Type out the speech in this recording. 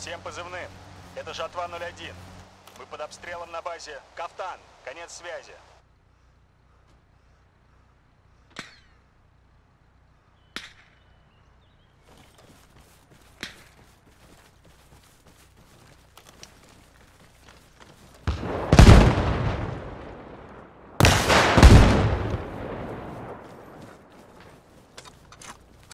Всем позывным. Это Жатва 01. Мы под обстрелом на базе Кафтан. Конец связи.